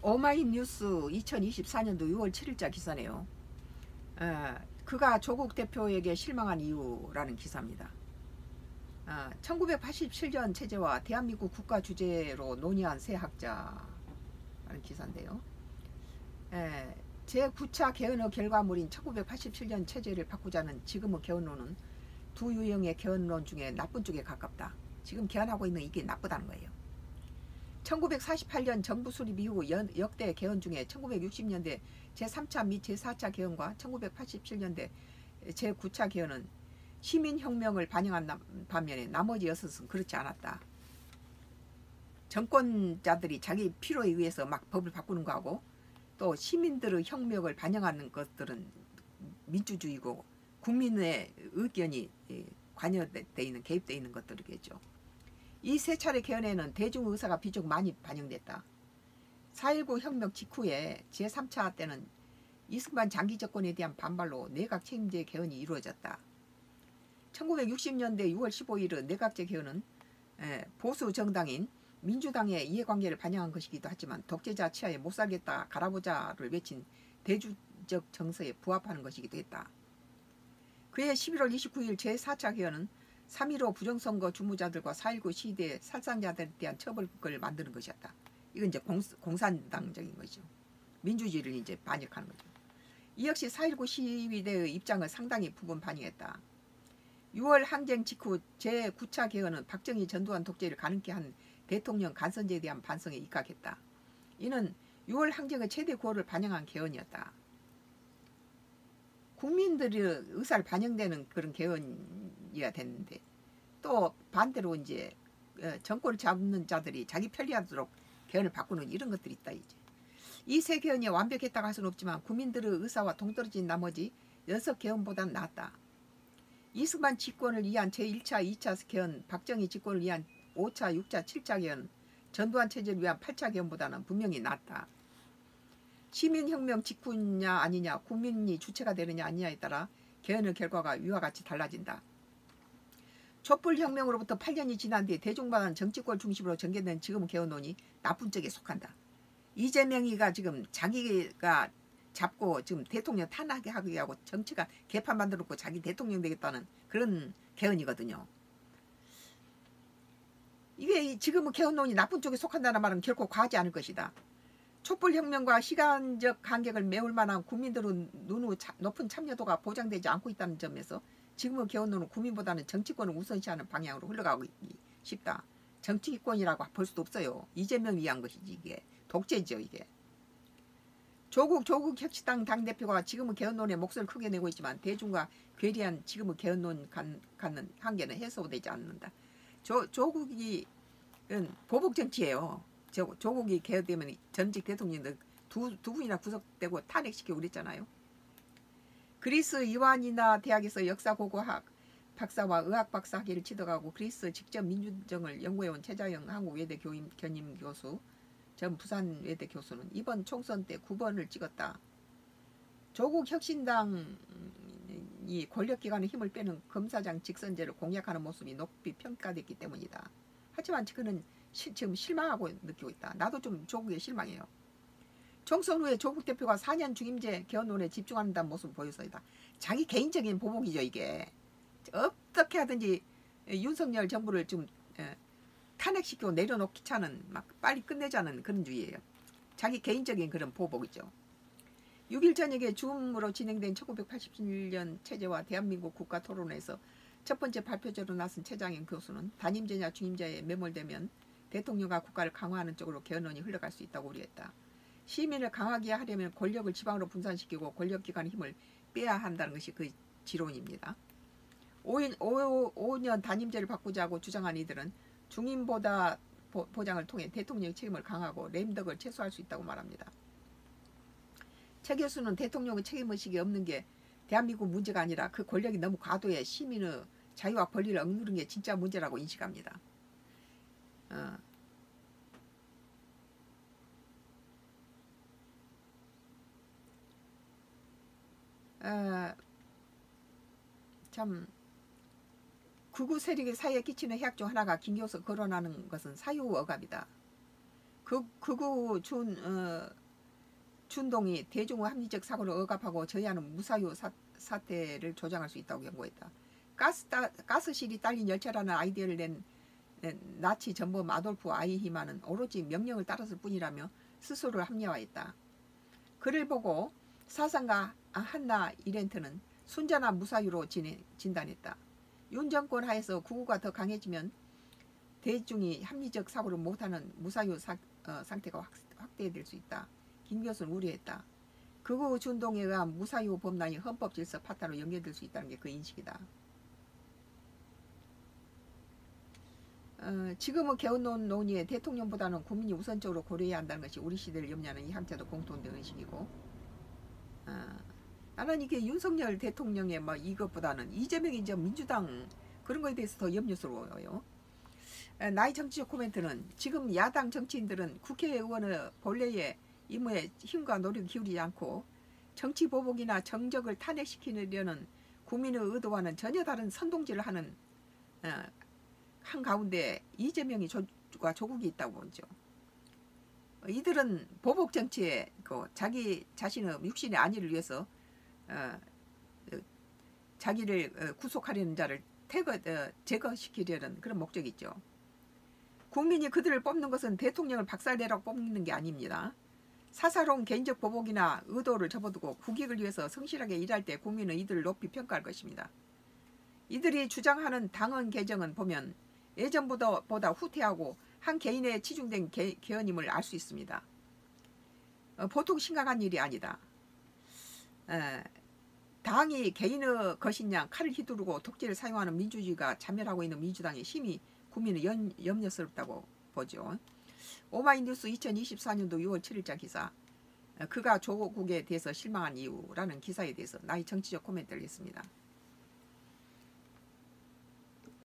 오마이뉴스 2024년도 6월 7일자 기사네요. 어, 그가 조국 대표에게 실망한 이유라는 기사입니다. 어, 1987년 체제와 대한민국 국가 주제로 논의한 새 학자라는 기사인데요. 에, 제9차 개헌의 결과물인 1987년 체제를 바꾸자는 지금의 개헌론은 두 유형의 개헌론 중에 나쁜 쪽에 가깝다. 지금 개헌하고 있는 이게 나쁘다는 거예요. 1948년 정부 수립 이후 연, 역대 개헌 중에 1960년대 제3차 및 제4차 개헌과 1987년대 제9차 개헌은 시민혁명을 반영한 반면에 나머지 여섯은 그렇지 않았다. 정권자들이 자기 필요에 의해서 막 법을 바꾸는 거하고 또 시민들의 혁명을 반영하는 것들은 민주주의고 국민의 의견이 예, 관여돼 있는 개입돼 있는 것들이겠죠. 이 세 차례 개헌에는 대중의사가 비교적 많이 반영됐다. 4.19 혁명 직후에 제3차 때는 이승만 장기 정권에 대한 반발로 내각 책임제 개헌이 이루어졌다. 1960년대 6월 15일의 내각제 개헌은 예, 보수 정당인 민주당의 이해관계를 반영한 것이기도 하지만 독재자 치하에 못살겠다 갈아보자를 외친 대주적 정서에 부합하는 것이기도 했다. 그해 11월 29일 제4차 개헌은 3.15 부정선거 주무자들과 4.19 시대 살상자들에 대한 처벌을 만드는 것이었다. 이건 이제 공, 공산당적인 거죠. 민주주의를 이제 반역하는 거죠. 이 역시 4.19 시위대의 입장을 상당히 부분 반영했다. 6월 항쟁 직후 제9차 개헌은 박정희 전두환 독재를 가능케 한 대통령 간선제에 대한 반성에 입각했다. 이는 6월 항쟁의 최대 구호를 반영한 개헌이었다. 국민들의 의사를 반영되는 그런 개헌 이야 됐는데 또 반대로 이제 어, 정권을 잡는 자들이 자기 편리하도록 개헌을 바꾸는 이런 것들이 있다 이제. 이 세 개헌이 완벽했다고 할 수는 없지만 국민들의 의사와 동떨어진 나머지 여섯 개헌보다는 낫다. 이승만 집권을 위한 제1차, 2차 개헌, 박정희 집권을 위한 5차, 6차, 7차 개헌, 전두환 체제를 위한 8차 개헌보다는 분명히 낫다. 시민혁명 직후냐 아니냐, 국민이 주체가 되느냐 아니냐에 따라 개헌의 결과가 위와 같이 달라진다. 촛불혁명으로부터 8년이 지난 뒤 대중반 정치권 중심으로 전개된 지금 개헌론이 나쁜 쪽에 속한다. 이재명이가 지금 자기가 잡고 지금 대통령 탄핵하게 하고 정치가 개판 만들었고 자기 대통령 되겠다는 그런 개헌이거든요. 이게 지금은 개헌론이 나쁜 쪽에 속한다는 말은 결코 과하지 않을 것이다. 촛불혁명과 시간적 간격을 메울 만한 국민들의 눈의 높은 참여도가 보장되지 않고 있다는 점에서 지금의 개헌론은 국민보다는 정치권을 우선시하는 방향으로 흘러가고 싶다. 정치권이라고 볼 수도 없어요. 이재명 위한 것이지 이게. 독재죠 이게. 조국 조국 혁신당 당대표가 지금의 개헌론에 목소리를 크게 내고 있지만 대중과 괴리한 지금의 개헌론 갖는 한계는 해소되지 않는다. 조, 조국이 보복 정치예요. 조, 조국이 개헌되면 전직 대통령들 두, 두 분이나 구속되고 탄핵시키고 그랬잖아요. 그리스 이완이나 대학에서 역사 고고학 박사와 의학 박사 학위를 취득하고 그리스 직접 민주정을 연구해온 최자영 한국외대 교임, 견임 교수 전 부산 외대 교수는 이번 총선 때 9번을 찍었다. 조국 혁신당이 권력기관의 힘을 빼는 검사장 직선제를 공약하는 모습이 높이 평가됐기 때문이다. 하지만 그는 시, 지금 실망하고 느끼고 있다. 나도 좀 조국에 실망해요. 총선 후에 조국 대표가 4년 중임제 개헌론에 집중한다는 모습을 보여서이다. 자기 개인적인 보복이죠 이게. 어떻게 하든지 윤석열 정부를 좀 탄핵시키고 내려놓기 차는 막 빨리 끝내자는 그런 주의예요. 자기 개인적인 그런 보복이죠. 6일 저녁에 줌으로 진행된 1987년 체제와 대한민국 국가 토론에서 첫 번째 발표자로 나선 최장현 교수는 단임제냐 중임제에 매몰되면 대통령과 국가를 강화하는 쪽으로 개헌론이 흘러갈 수 있다고 우려했다. 시민을 강하게 하려면 권력을 지방으로 분산시키고 권력기관의 힘을 빼야 한다는 것이 그 지론입니다. 5인, 5, 5년 단임제를 바꾸자고 주장한 이들은 중임보다 보장을 통해 대통령 책임을 강하고 램덕을 최소화할 수 있다고 말합니다. 최 교수는 대통령의 책임의식이 없는 게 대한민국 문제가 아니라 그 권력이 너무 과도해 시민의 자유와 권리를 억누르는 게 진짜 문제라고 인식합니다. 어. 어, 참 극우 세력의 사이에 끼치는 해악 중 하나가 김 교수 거론하는 것은 사유 억압이다. 그 극우 준 어, 준동이 대중 합리적 사고를 억압하고 저해하는 무사유 사, 사태를 조장할 수 있다고 연구했다. 가스 따, 가스실이 딸린 열차라는 아이디어를 낸 네, 나치 전범 아돌프 아이히만은 오로지 명령을 따랐을 뿐이라며 스스로를 합리화했다. 그를 보고 사상가 한나 이렌트는 순전한 무사유로 진단했다. 윤 정권 하에서 구구가 더 강해지면 대중이 합리적 사고를 못하는 무사유 사, 어, 상태가 확, 확대될 수 있다. 김 교수는 우려했다. 극우 준동에 의한 무사유 범란이 헌법 질서 파탄으로 연결될 수 있다는 게 그 인식이다. 어, 지금은 개헌론 논의에 대통령보다는 국민이 우선적으로 고려해야 한다는 것이 우리 시대를 염려하는 이 한테도 공통된 의식이고 어, 나는 이게 윤석열 대통령의 뭐 이것보다는 이재명이 이제 민주당 그런 거에 대해서 더 염려스러워요. 에, 나의 정치적 코멘트는 지금 야당 정치인들은 국회의원의 본래의 임무에 힘과 노력을 기울이지 않고 정치 보복이나 정적을 탄핵시키려는 국민의 의도와는 전혀 다른 선동질을 하는 어, 한 가운데 이재명이 조과 조국이 있다고 보죠. 이들은 보복 정치에 그 자기 자신의 육신의 안위를 위해서 어, 어, 자기를 어, 구속하려는 자를 태거 어, 제거시키려는 그런 목적이 있죠. 국민이 그들을 뽑는 것은 대통령을 박살내라고 뽑는 게 아닙니다. 사사로운 개인적 보복이나 의도를 접어두고 국익을 위해서 성실하게 일할 때 국민은 이들을 높이 평가할 것입니다. 이들이 주장하는 당헌 개정은 보면 예전보다 보다 후퇴하고 한 개인에 치중된 개, 개헌임을 알 수 있습니다. 어, 보통 심각한 일이 아니다. 에, 당이 개인의 것이냐 칼을 휘두르고 독재를 사용하는 민주주의가 자멸하고 있는 민주당의 힘이 국민은 연, 염려스럽다고 보죠. 오마이뉴스 2024년도 6월 7일자 기사 어, 그가 조국에 대해서 실망한 이유라는 기사에 대해서 나의 정치적 코멘트를 했습니다.